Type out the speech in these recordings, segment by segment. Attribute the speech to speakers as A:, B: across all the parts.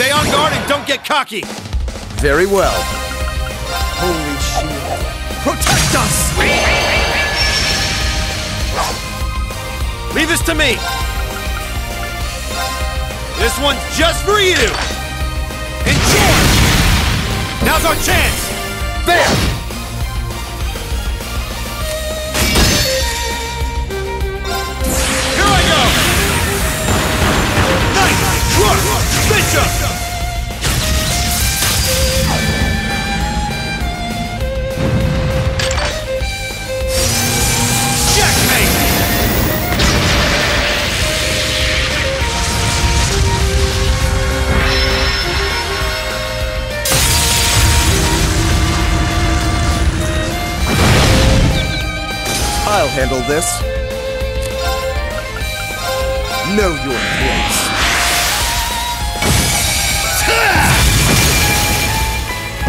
A: Stay on guard and don't get cocky.
B: Very well.
C: Holy shield.
A: Protect us! Leave this to me. This one's just for you. Enjoy! Now's our chance!
B: There! I'll handle this. Know your place.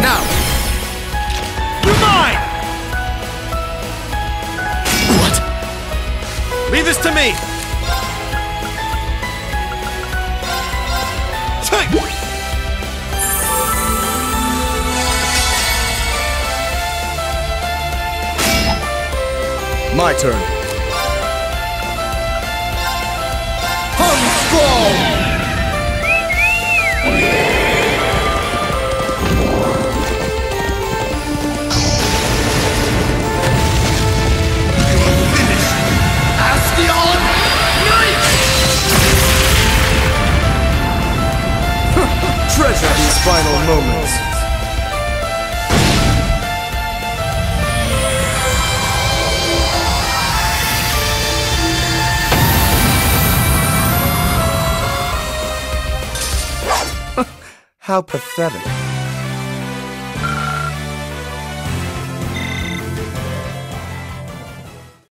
A: Now! You're mine! What? Leave this to me!
B: My turn.
A: Knight!
B: Treasure these final moments. How pathetic.